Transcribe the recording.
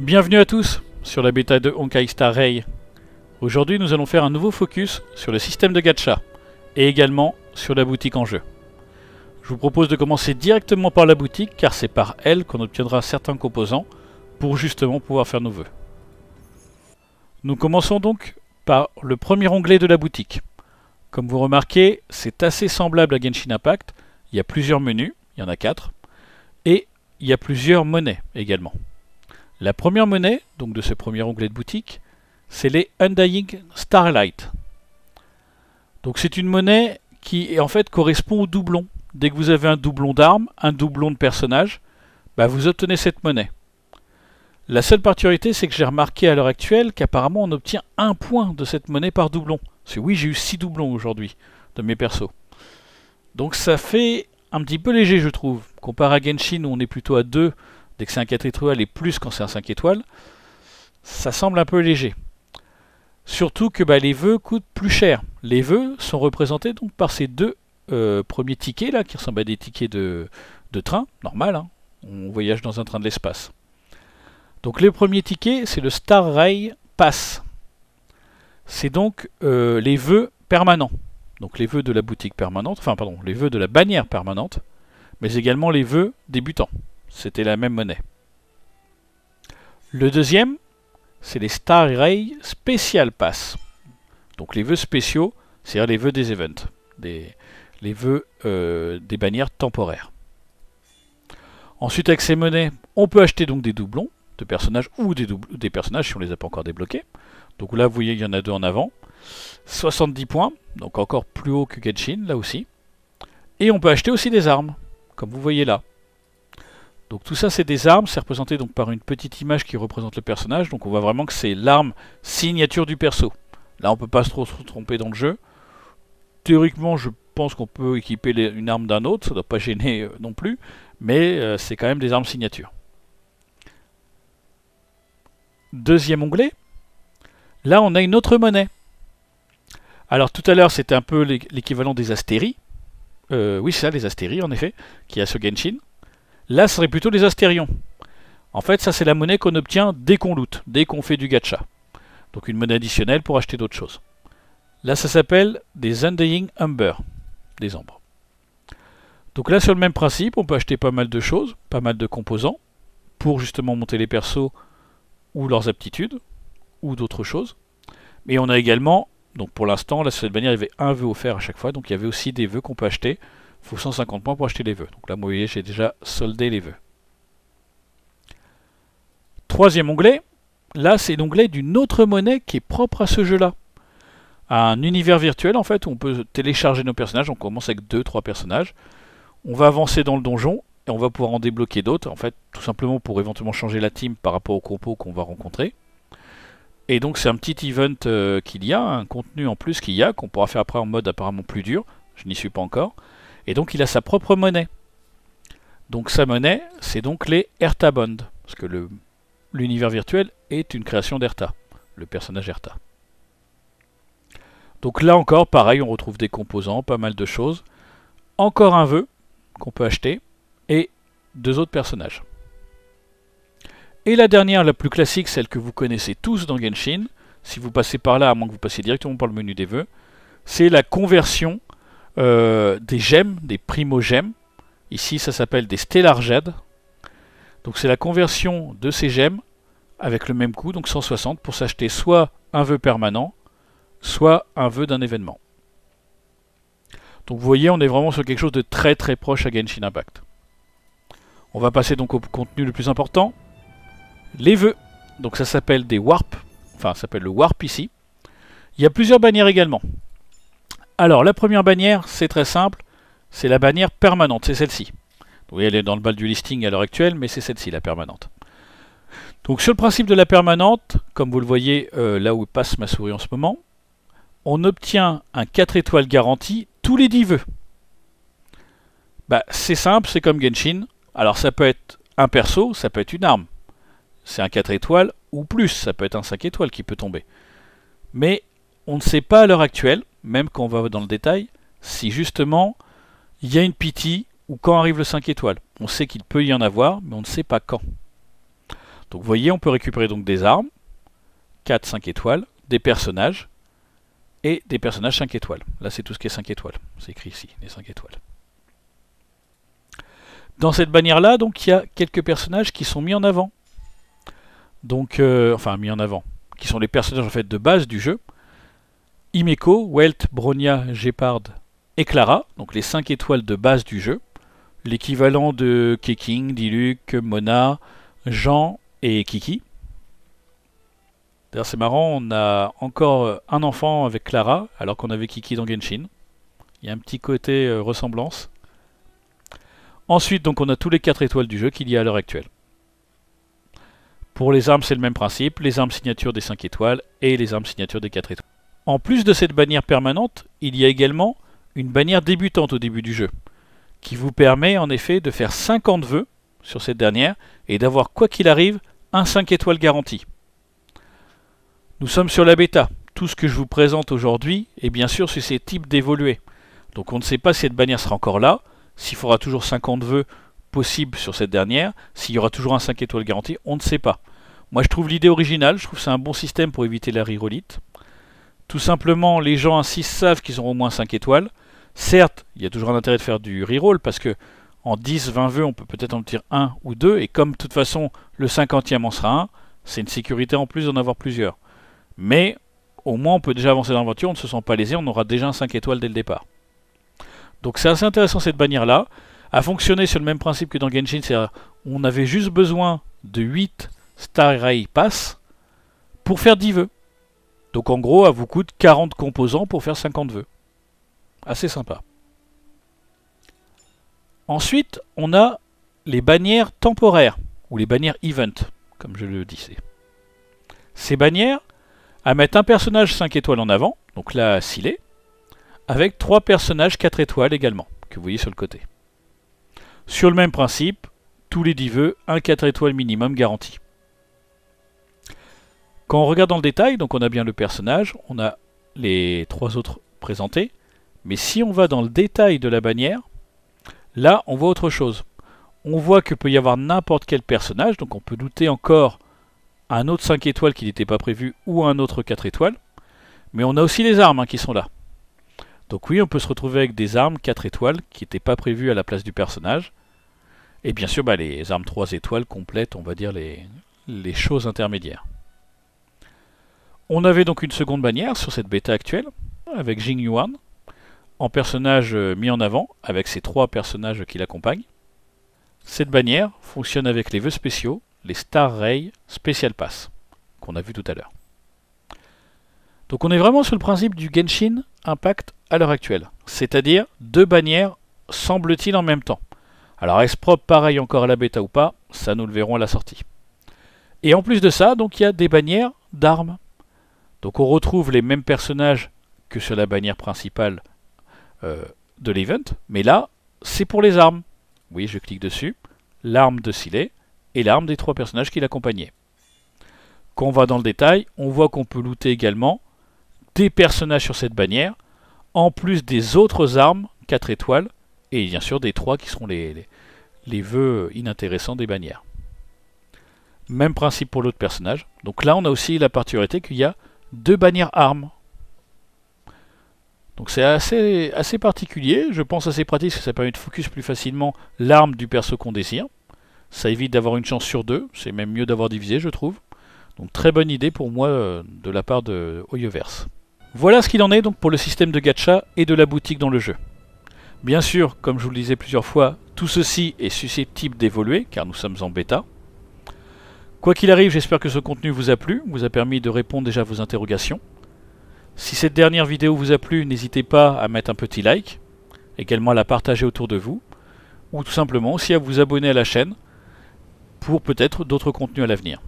Bienvenue à tous sur la bêta de Honkai Star Rail. Aujourd'hui nous allons faire un nouveau focus sur le système de gacha et également sur la boutique en jeu. Je vous propose de commencer directement par la boutique car c'est par elle qu'on obtiendra certains composants pour justement pouvoir faire nos vœux. Nous commençons donc par le premier onglet de la boutique. Comme vous remarquez, c'est assez semblable à Genshin Impact. Il y a plusieurs menus, il y en a quatre, et il y a plusieurs monnaies également. La première monnaie, donc de ce premier onglet de boutique, c'est les Undying Starlight. Donc c'est une monnaie qui en fait correspond au doublon. Dès que vous avez un doublon d'armes, un doublon de personnage, bah, vous obtenez cette monnaie. La seule particularité, c'est que j'ai remarqué à l'heure actuelle qu'apparemment on obtient un point de cette monnaie par doublon. Parce oui, j'ai eu 6 doublons aujourd'hui de mes persos. Donc ça fait un petit peu léger, je trouve. Comparé à Genshin où on est plutôt à 2 dès que c'est un 4 étoiles et plus quand c'est un 5 étoiles, ça semble un peu léger. Surtout que bah, les vœux coûtent plus cher. Les vœux sont représentés donc par ces deux euh, premiers tickets là, qui ressemblent à des tickets de, train, normal, hein. on voyage dans un train de l'espace. Donc le premier ticket, c'est le Star Rail Pass. C'est donc euh, les vœux permanents. Donc les vœux de la boutique permanente, enfin pardon, les vœux de la bannière permanente, mais également les vœux débutants. C'était la même monnaie. Le deuxième, c'est les Star Ray Special Pass. Donc les vœux spéciaux, c'est-à-dire les vœux des events, les vœux euh, des bannières temporaires. Ensuite, avec ces monnaies, on peut acheter donc des doublons de personnages ou des, des personnages si on ne les a pas encore débloqués. Donc là, vous voyez, il y en a deux en avant. 70 points, donc encore plus haut que Genshin, là aussi. Et on peut acheter aussi des armes, comme vous voyez là. Donc tout ça c'est des armes, c'est représenté donc par une petite image qui représente le personnage, donc on voit vraiment que c'est l'arme signature du perso. Là on peut pas trop se tromper dans le jeu. Théoriquement je pense qu'on peut équiper une arme d'un autre, ça doit pas gêner euh, non plus, mais euh, c'est quand même des armes signature. Deuxième onglet, là on a une autre monnaie. Alors tout à l'heure c'était un peu l'équivalent des astéries. Euh, oui c'est ça les astéries en effet, qui a ce Genshin. Là, ce serait plutôt les astérions. En fait, ça c'est la monnaie qu'on obtient dès qu'on loot, dès qu'on fait du gacha. Donc une monnaie additionnelle pour acheter d'autres choses. Là, ça s'appelle des Undying Umber, des ombres. Donc là, sur le même principe, on peut acheter pas mal de choses, pas mal de composants, pour justement monter les persos ou leurs aptitudes, ou d'autres choses. Mais on a également, donc pour l'instant, là sur cette bannière, il y avait un vœu offert à chaque fois, donc il y avait aussi des vœux qu'on peut acheter il faut 150 points pour acheter les vœux. Donc là, vous voyez, j'ai déjà soldé les vœux. Troisième onglet, là c'est l'onglet d'une autre monnaie qui est propre à ce jeu-là. Un univers virtuel en fait où on peut télécharger nos personnages. On commence avec 2-3 personnages. On va avancer dans le donjon et on va pouvoir en débloquer d'autres. En fait, tout simplement pour éventuellement changer la team par rapport au compos qu'on va rencontrer. Et donc c'est un petit event euh, qu'il y a, un contenu en plus qu'il y a, qu'on pourra faire après en mode apparemment plus dur. Je n'y suis pas encore. Et donc il a sa propre monnaie. Donc sa monnaie, c'est donc les Erta Bond. Parce que l'univers virtuel est une création d'Erta, le personnage Erta. Donc là encore, pareil, on retrouve des composants, pas mal de choses. Encore un vœu qu'on peut acheter, et deux autres personnages. Et la dernière, la plus classique, celle que vous connaissez tous dans Genshin, si vous passez par là, à moins que vous passiez directement par le menu des vœux, c'est la conversion euh, des gemmes, des primo-gemmes. Ici, ça s'appelle des stellar jade. Donc c'est la conversion de ces gemmes avec le même coût, donc 160, pour s'acheter soit un vœu permanent, soit un vœu d'un événement. Donc vous voyez, on est vraiment sur quelque chose de très très proche à Genshin Impact. On va passer donc au contenu le plus important. Les vœux. Donc ça s'appelle des warp. Enfin, ça s'appelle le warp ici. Il y a plusieurs bannières également. Alors, la première bannière, c'est très simple. C'est la bannière permanente, c'est celle-ci. Oui, elle est dans le bal du listing à l'heure actuelle, mais c'est celle-ci, la permanente. Donc sur le principe de la permanente, comme vous le voyez euh, là où passe ma souris en ce moment, on obtient un 4 étoiles garanti tous les 10 vœux. Bah, c'est simple, c'est comme Genshin. Alors ça peut être un perso, ça peut être une arme. C'est un 4 étoiles ou plus, ça peut être un 5 étoiles qui peut tomber. Mais on ne sait pas à l'heure actuelle, même quand on va dans le détail, si justement il y a une pity ou quand arrive le 5 étoiles. On sait qu'il peut y en avoir, mais on ne sait pas quand. Donc vous voyez, on peut récupérer donc des armes, 4, 5 étoiles, des personnages, et des personnages 5 étoiles. Là, c'est tout ce qui est 5 étoiles. C'est écrit ici, les 5 étoiles. Dans cette bannière-là, donc, il y a quelques personnages qui sont mis en avant. Donc, euh, enfin, mis en avant. Qui sont les personnages, en fait, de base du jeu. Imeko, Welt, Bronia, Gepard et Clara. Donc, les 5 étoiles de base du jeu. L'équivalent de Keking, Diluc, Mona, Jean et Kiki. D'ailleurs, c'est marrant, on a encore un enfant avec Clara, alors qu'on avait Kiki dans Genshin. Il y a un petit côté euh, ressemblance. Ensuite, donc, on a tous les 4 étoiles du jeu qu'il y a à l'heure actuelle. Pour les armes, c'est le même principe, les armes signature des 5 étoiles et les armes signature des 4 étoiles. En plus de cette bannière permanente, il y a également une bannière débutante au début du jeu, qui vous permet en effet de faire 50 vœux sur cette dernière et d'avoir quoi qu'il arrive un 5 étoiles garanti. Nous sommes sur la bêta. Tout ce que je vous présente aujourd'hui est bien sûr susceptible d'évoluer. Donc on ne sait pas si cette bannière sera encore là, s'il faudra toujours 50 vœux possibles sur cette dernière, s'il y aura toujours un 5 étoiles garanti, on ne sait pas. Moi je trouve l'idée originale, je trouve c'est un bon système pour éviter la rirolite. Tout simplement, les gens ainsi savent qu'ils auront au moins 5 étoiles. Certes, il y a toujours un intérêt de faire du reroll parce que en 10, 20 vœux, on peut peut-être en tirer un ou deux, et comme de toute façon le 50e en sera un, c'est une sécurité en plus d'en avoir plusieurs. Mais au moins on peut déjà avancer dans l'aventure, on ne se sent pas lésé, on aura déjà un 5 étoiles dès le départ. Donc c'est assez intéressant cette bannière là, a fonctionné sur le même principe que dans Genshin, c'est-à-dire on avait juste besoin de 8 Star Ray Pass pour faire 10 vœux. Donc en gros, elle vous coûte 40 composants pour faire 50 vœux. Assez sympa. Ensuite, on a les bannières temporaires, ou les bannières event, comme je le disais. Ces bannières, à mettre un personnage 5 étoiles en avant, donc là, est, avec trois personnages 4 étoiles également, que vous voyez sur le côté. Sur le même principe, tous les 10 vœux, un 4 étoiles minimum garanti. Quand on regarde dans le détail, donc on a bien le personnage, on a les trois autres présentés, mais si on va dans le détail de la bannière, là on voit autre chose. On voit que peut y avoir n'importe quel personnage, donc on peut douter encore un autre 5 étoiles qui n'était pas prévu ou un autre 4 étoiles. Mais on a aussi les armes hein, qui sont là. Donc oui, on peut se retrouver avec des armes 4 étoiles qui n'étaient pas prévues à la place du personnage. Et bien sûr, bah, les armes 3 étoiles complètent, on va dire, les, les choses intermédiaires. On avait donc une seconde bannière sur cette bêta actuelle, avec Jing Yuan, en personnage euh, mis en avant, avec ses trois personnages qui l'accompagnent. Cette bannière fonctionne avec les vœux spéciaux, les Star Ray Special Pass, qu'on a vu tout à l'heure. Donc on est vraiment sur le principe du Genshin Impact à l'heure actuelle, c'est-à-dire deux bannières semble-t-il en même temps. Alors est-ce propre pareil encore à la bêta ou pas? Ça nous le verrons à la sortie. Et en plus de ça, donc il y a des bannières d'armes. Donc on retrouve les mêmes personnages que sur la bannière principale euh, de l'event, mais là c'est pour les armes. Oui, je clique dessus, l'arme de Silet, et l'arme des trois personnages qui l'accompagnaient. Quand on va dans le détail, on voit qu'on peut looter également des personnages sur cette bannière, en plus des autres armes 4 étoiles, et bien sûr des trois qui seront les, les, vœux inintéressants des bannières. Même principe pour l'autre personnage. Donc là, on a aussi la particularité qu'il y a deux bannières armes. Donc c'est assez, assez particulier, je pense assez pratique, parce que ça permet de focus plus facilement l'arme du perso qu'on désire. Ça évite d'avoir une chance sur deux, c'est même mieux d'avoir divisé, je trouve. Donc très bonne idée pour moi euh, de la part de Oyoverse. Voilà ce qu'il en est donc pour le système de gacha et de la boutique dans le jeu. Bien sûr, comme je vous le disais plusieurs fois, tout ceci est susceptible d'évoluer, car nous sommes en bêta. Quoi qu'il arrive, j'espère que ce contenu vous a plu, vous a permis de répondre déjà à vos interrogations. Si cette dernière vidéo vous a plu, n'hésitez pas à mettre un petit like, également à la partager autour de vous, ou tout simplement aussi à vous abonner à la chaîne pour peut-être d'autres contenus à l'avenir.